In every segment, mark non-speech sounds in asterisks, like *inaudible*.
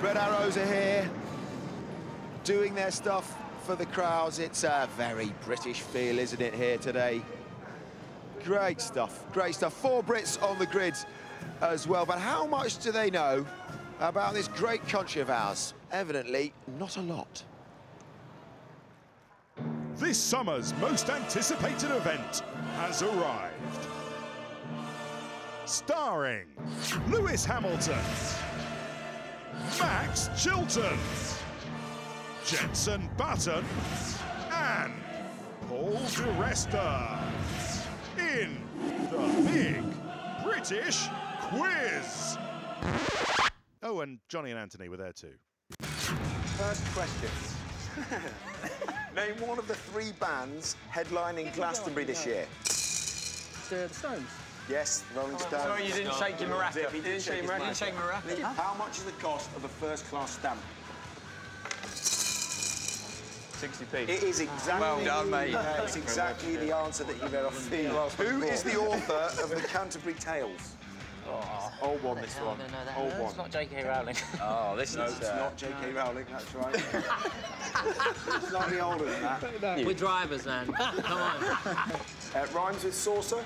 Red Arrows are here, doing their stuff for the crowds. It's a very British feel, isn't it, here today? Great stuff, great stuff. Four Brits on the grid as well, but how much do they know about this great country of ours? Evidently, not a lot. This summer's most anticipated event has arrived. Starring Lewis Hamilton, Max Chilton, Jenson Button, and Paul di Resta in the Big British Quiz. Oh, and Johnny and Anthony were there too. First question. *laughs* Name one of the three bands headlining Glastonbury this year. Uh, the Stones. Yes, Rolling Stones. Sorry, you didn't shake your maraca. You didn't shake your maraca. Shake Maraca. How much is the cost of a first-class stamp? 60p. It is exactly. Well done, mate. Uh, it's exactly the answer that you read off the. Who is the author of the Canterbury Tales? Oh, Old one, this one. Old one. It's not J.K. Rowling. *laughs* Oh, this No, is. it's uh, not J.K. Rowling. That's right. *laughs* Slightly older than that. We're drivers, man. Come on. Uh, rhymes with saucer.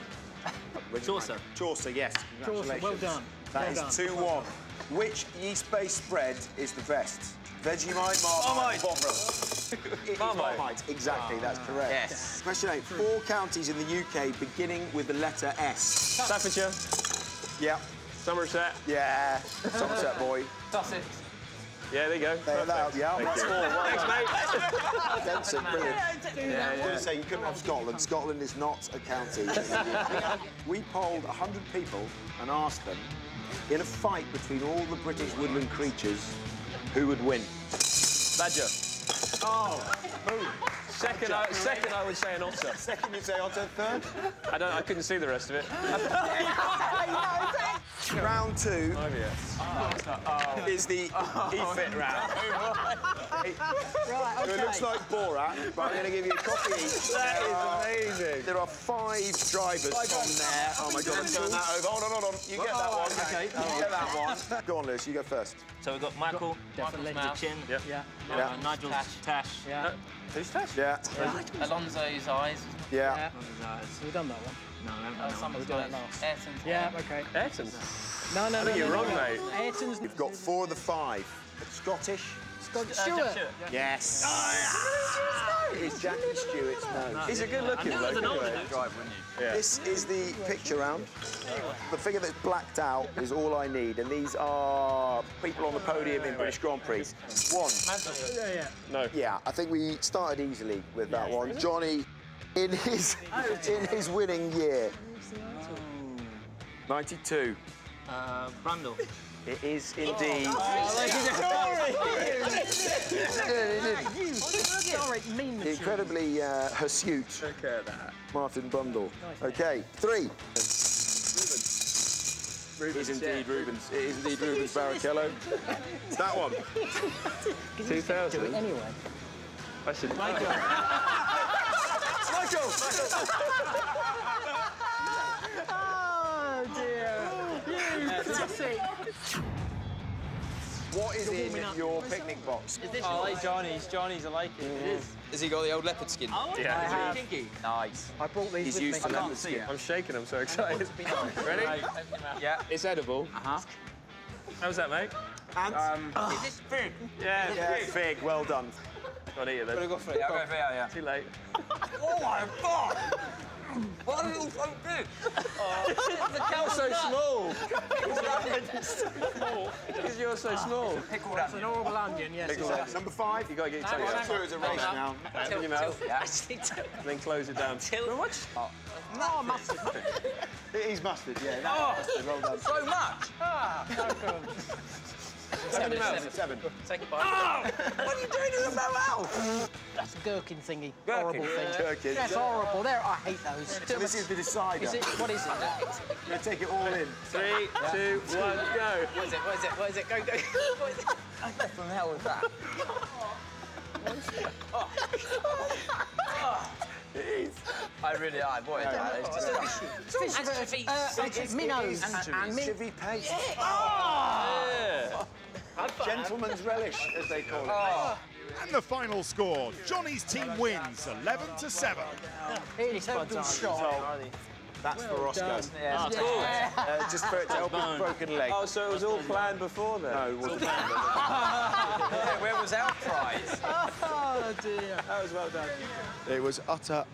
Chaucer. Chaucer, yes. Congratulations. well done. That Well is two one. Which yeast-based spread is the best? Vegemite, Marmite, Bovril. *laughs* It is Marmite. Marmite. Exactly, that's ah. correct. Yes. Question eight. Four counties in the UK beginning with the letter S. Staffordshire, Yeah. Somerset. Yeah. Somerset boy. Sussex. Yeah, there you go. There, that, yeah, that's four. Well Thanks, mate. Jenson, brilliant. I was going to say, you couldn't have Scotland. Scotland is not a county. we polled 100 people and asked them, in a fight between all the British woodland creatures, who would win? Badger. Oh, Second, I, second, I would say an otter. Second, you say otter. Third? I don't. I couldn't see the rest of it. *laughs* Round two Oh yeah. is the E-Fit *laughs* round. Right, So it looks like Borat, but I'm going to give you a copy each. *laughs* That There are- amazing. There are five drivers on there. Oh my god, let's turn that over. Hold on, hold on. You get that one. okay. You get that one. Go on, Lewis, you go first. So we've got Michael, Definitely. Michael's Chin, Yep. Yeah. uh, Yeah. Nigel's Tash, Tash. Yeah. Who's Tash? Yeah, Alonso's Eyes. yeah. Yeah. Alonso's Eyes. We've done that one. No, I haven't Oh, done that one. we'll do that last. Ayrton's Yeah, okay. Ayrton. No, no, I no. you're wrong, no. mate. Ayrton's. We've got four of the five. Scottish. Scott Uh, Stewart. Jack Stewart. Yes. It's Jackie Stewart's no. He's a good looking I knew it bloke. was an older anyway. driver, wouldn't you? Yeah. This is the picture round. The figure that's blacked out is all I need, and these are people on the podium in British Grand Prix. One. Yeah, yeah. No. Yeah, I think we started easily with that one. Johnny, in his in his winning year, 92. Uh, Brundle. It is indeed. *laughs* Incredibly uh, hirsute, Look at that. Martin Brundle. Okay, three. It is indeed Rubens. It is indeed Rubens Barrichello. that one. 2000. Anyway. I should. Oh dear. You classic. What is in your picnic box? I like Johnny's. Johnny's, I like it. It is. Has he got the old leopard skin? I Yeah. have. Kinky. Nice. I brought these He's with used me. to leopard skin. I'm shaking. I'm so excited. Ready? Yeah. It's edible. Uh-huh. How's that, mate? And Is this fig? Yeah. yeah, fig, well done. Can't eat it Gotta then. go for it. I'll go for it, yeah. Too late. *laughs* Oh my god! Why are you all so big? Oh. *laughs* the cow's so small. Because you're so small. Pickled up. An horrible onion, yes. So, number five. You gotta get your tongue out. Two is a race now. in your mouth, Yeah. and then close it down. Oh, mustard. Oh, *laughs* it is mustard, yeah. Oh, Well done. so much. Ah, Seven mouth. Seven. Take a bite. What are you doing in the mouth? That's a gherkin thingy. Gherkin. Horrible thing. Gherkin. That's horrible. There, I hate those. So this is the decider. Is it? What is it? We're going to take it all in. Three, two, one, go. What is it? What is it? What is it? Go, go. *laughs* What is it? What the hell was that? I really, I boy, that is disgusting. Fish, uh, uh, minnows. Anchovy paste. Yeah. Gentleman's relish, as they call it. Oh, And the final score, Johnny's team wins 11 to 7. It's a good shot. That's for Roscoe. Ah, cool. Uh, just for it to help his broken leg. Oh, so it was all planned before then? No, it wasn't. *laughs* yeah, where was our prize? Oh *laughs* dear. That was well done. It was utter